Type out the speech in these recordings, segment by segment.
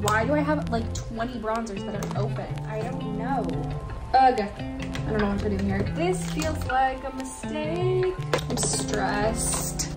why do I have like 20 bronzers that are open? I don't know. Ugh. I don't know what to do here. This feels like a mistake. I'm stressed.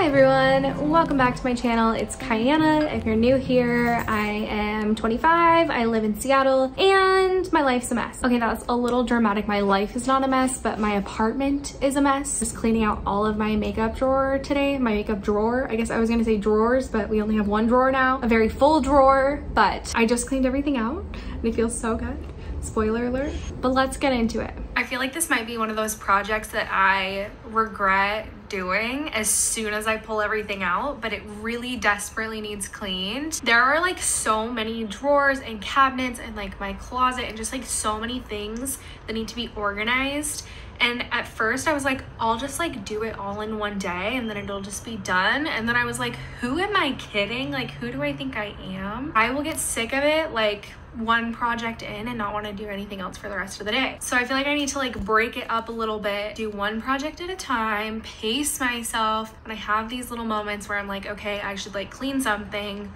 Hi everyone, welcome back to my channel. It's Kyana. If you're new here, I am 25, I live in Seattle, and my life's a mess. Okay, that's a little dramatic. My life is not a mess, but my apartment is a mess. Just cleaning out all of my makeup drawer today, my makeup drawer. I guess I was gonna say drawers, but we only have one drawer now. A very full drawer, but I just cleaned everything out and it feels so good spoiler alert but let's get into it i feel like this might be one of those projects that i regret doing as soon as I pull everything out, but it really desperately needs cleaned. There are like so many drawers and cabinets and like my closet and just like so many things that need to be organized. And at first I was like, I'll just like do it all in one day and then it'll just be done. And then I was like, who am I kidding? Like, who do I think I am? I will get sick of it like one project in and not want to do anything else for the rest of the day. So I feel like I need to like break it up a little bit, do one project at a time, pace myself. And I have these little moments where I'm like, okay, I should like clean something,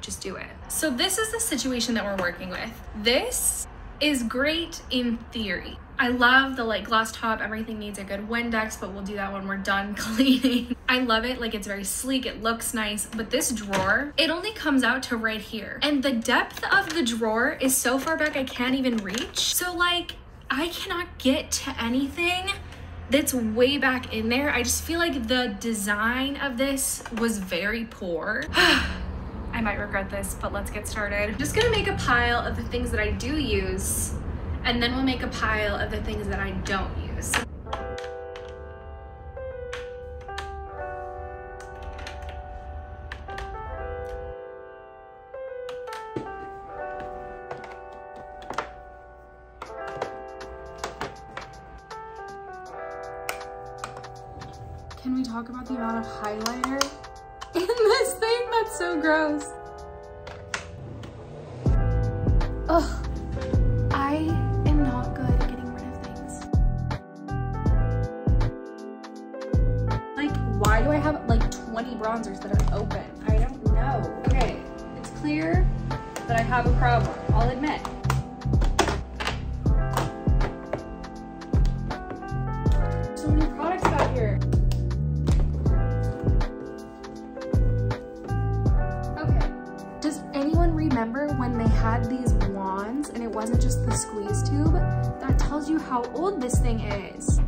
just do it. So this is the situation that we're working with. This is great in theory. I love the like gloss top. Everything needs a good Windex, but we'll do that when we're done cleaning. I love it. Like it's very sleek. It looks nice. But this drawer, it only comes out to right here. And the depth of the drawer is so far back I can't even reach. So like I cannot get to anything that's way back in there. I just feel like the design of this was very poor. I might regret this, but let's get started. I'm just gonna make a pile of the things that I do use and then we'll make a pile of the things that I don't use. Can we talk about the amount of highlighter in this thing? That's so gross. Bronzers that are open. I don't know. Okay, it's clear that I have a problem, I'll admit. So many products out here. Okay, does anyone remember when they had these wands and it wasn't just the squeeze tube? That tells you how old this thing is.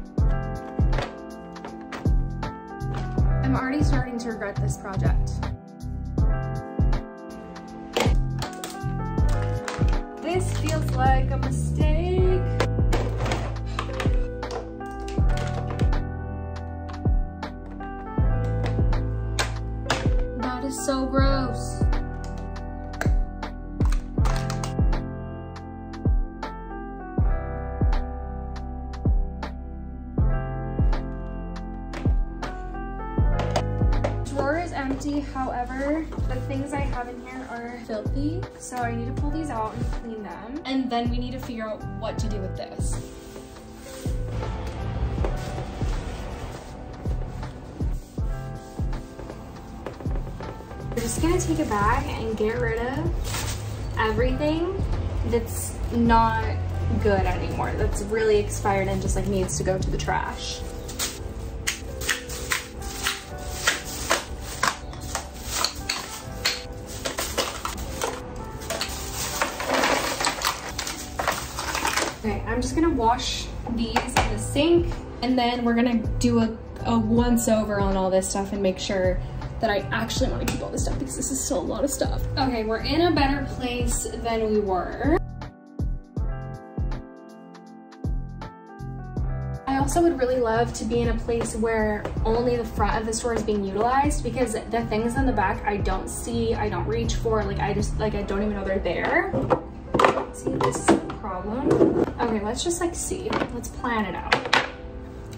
I'm already starting to regret this project. This feels like a mistake. That is so gross. However, the things I have in here are filthy. So I need to pull these out and clean them. And then we need to figure out what to do with this. We're just gonna take a bag and get rid of everything that's not good anymore. That's really expired and just like needs to go to the trash. Just gonna wash these in the sink and then we're gonna do a, a once over on all this stuff and make sure that I actually wanna keep all this stuff because this is still a lot of stuff. Okay, we're in a better place than we were. I also would really love to be in a place where only the front of the store is being utilized because the things in the back I don't see, I don't reach for, like I just, like I don't even know they're there. See this problem? Okay, let's just like see. Let's plan it out.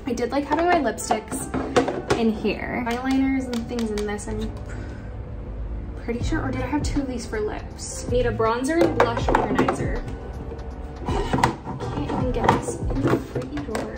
I did like having my lipsticks in here. Eyeliners and things in this, I'm pretty sure. Or did I have two of these for lips? Need a bronzer and blush organizer. Can't even get this in the freaking drawer.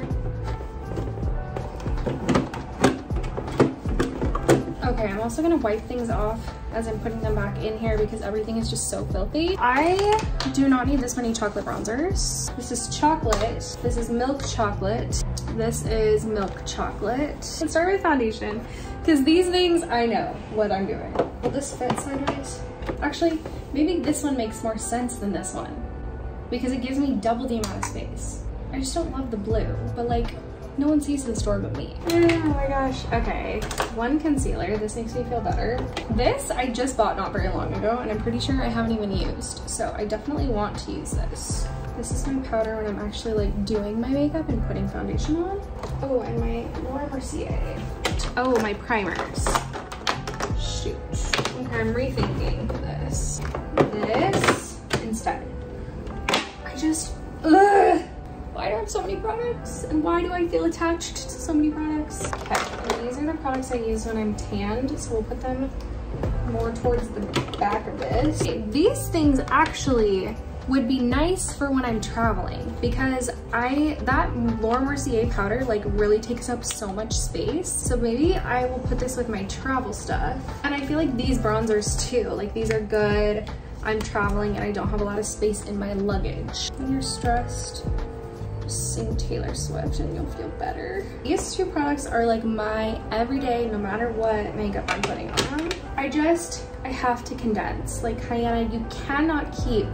Okay, I'm also gonna wipe things off as I'm putting them back in here because everything is just so filthy. I do not need this many chocolate bronzers. This is chocolate. This is milk chocolate. This is milk chocolate. Let's start with foundation because these things, I know what I'm doing. Will this fit sideways? Actually, maybe this one makes more sense than this one because it gives me double the amount of space. I just don't love the blue, but like no one sees in the store but me. Oh my gosh. Okay, one concealer. This makes me feel better. This I just bought not very long ago and I'm pretty sure I haven't even used. So I definitely want to use this. This is my powder when I'm actually like doing my makeup and putting foundation on. Oh, and my Laura Mercier. Oh, my primers. Shoot. Okay, I'm rethinking this. This instead. I just, have so many products? And why do I feel attached to so many products? Okay, these are the products I use when I'm tanned, so we'll put them more towards the back of this. Okay, these things actually would be nice for when I'm traveling because I that Laura Mercier powder like really takes up so much space. So maybe I will put this with my travel stuff. And I feel like these bronzers too, like these are good. I'm traveling and I don't have a lot of space in my luggage. When you're stressed, sing Taylor Swift and you'll feel better. These two products are like my everyday, no matter what makeup I'm putting on. I just, I have to condense. Like Kyana, you cannot keep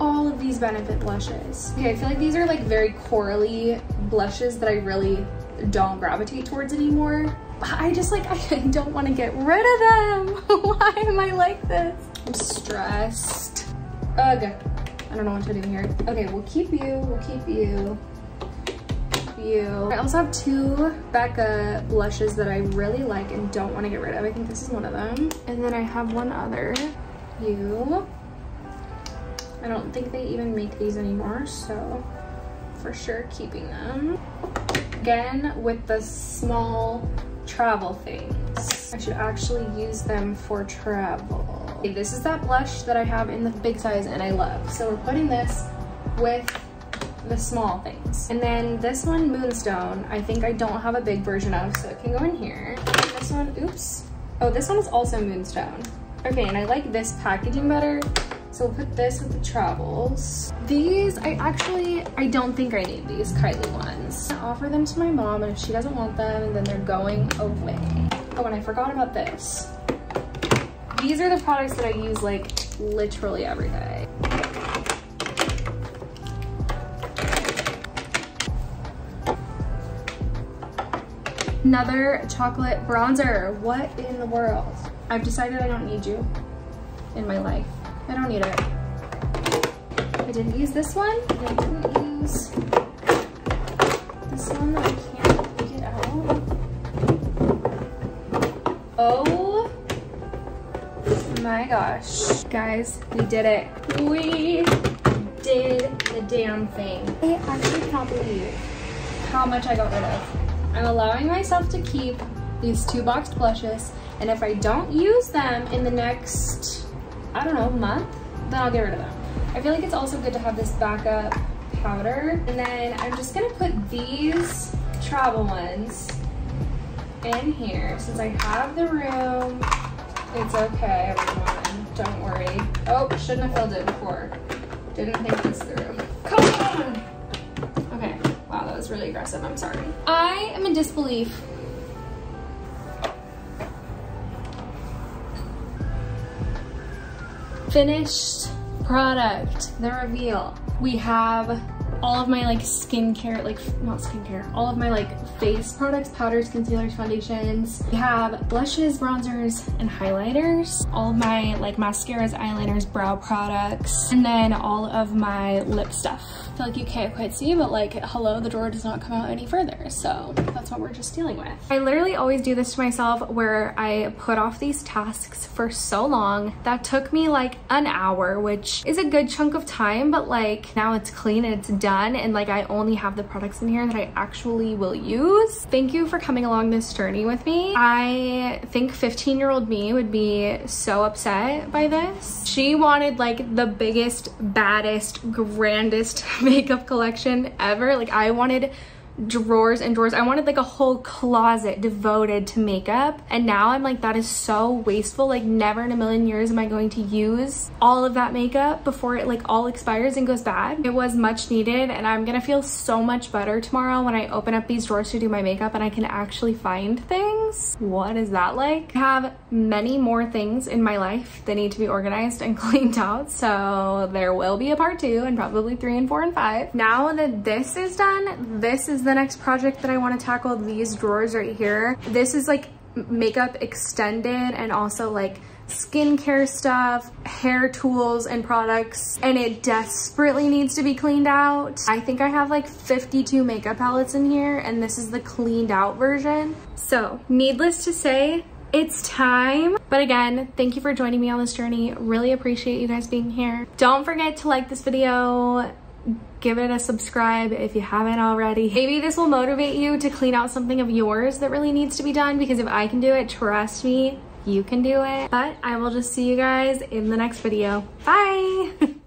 all of these Benefit blushes. Okay, I feel like these are like very corally blushes that I really don't gravitate towards anymore. I just like, I don't want to get rid of them. Why am I like this? I'm stressed. Ugh. I don't know what to do here. Okay, we'll keep you, we'll keep you, keep you. I also have two Becca blushes that I really like and don't want to get rid of. I think this is one of them. And then I have one other, you. I don't think they even make these anymore, so for sure keeping them. Again, with the small travel things. I should actually use them for travel. This is that blush that I have in the big size and I love. So we're putting this with the small things. And then this one, Moonstone, I think I don't have a big version of, so it can go in here. And this one, oops. Oh, this one is also Moonstone. Okay, and I like this packaging better. So we'll put this with the travels. These, I actually, I don't think I need these Kylie ones. I offer them to my mom and if she doesn't want them, then they're going away. Oh, and I forgot about this. These are the products that I use like literally every day. Another chocolate bronzer. What in the world? I've decided I don't need you in my life. I don't need it. I didn't use this one. I didn't use this one. I can't out. Oh my gosh. Guys, we did it. We did the damn thing. I actually can't believe how much I got rid of. I'm allowing myself to keep these two boxed blushes and if I don't use them in the next, I don't know, month, then I'll get rid of them. I feel like it's also good to have this backup powder and then I'm just gonna put these travel ones in here since I have the room it's okay, everyone. Don't worry. Oh, shouldn't have filled it before. Didn't think this through. Come on! Okay. Wow, that was really aggressive. I'm sorry. I am in disbelief. Finished product. The reveal. We have all of my like skincare, like not skincare, all of my like face products, powders, concealers, foundations. We have blushes, bronzers, and highlighters. All of my like mascaras, eyeliners, brow products, and then all of my lip stuff. Feel like you can't quite see, but like, hello, the drawer does not come out any further. So that's what we're just dealing with. I literally always do this to myself where I put off these tasks for so long. That took me like an hour, which is a good chunk of time, but like now it's clean and it's done and like I only have the products in here that I actually will use. Thank you for coming along this journey with me. I think 15 year old me would be so upset by this. She wanted like the biggest, baddest, grandest makeup collection ever. Like I wanted drawers and drawers. I wanted like a whole closet devoted to makeup. And now I'm like, that is so wasteful. Like never in a million years am I going to use all of that makeup before it like all expires and goes bad. It was much needed and I'm gonna feel so much better tomorrow when I open up these drawers to do my makeup and I can actually find things. What is that like? I have many more things in my life that need to be organized and cleaned out. So there will be a part two and probably three and four and five. Now that this is done, this is the next project that I want to tackle. These drawers right here. This is like makeup extended and also like skincare stuff, hair tools and products, and it desperately needs to be cleaned out. I think I have like 52 makeup palettes in here, and this is the cleaned out version. So needless to say, it's time. But again, thank you for joining me on this journey. Really appreciate you guys being here. Don't forget to like this video, give it a subscribe if you haven't already. Maybe this will motivate you to clean out something of yours that really needs to be done because if I can do it, trust me, you can do it. But I will just see you guys in the next video. Bye!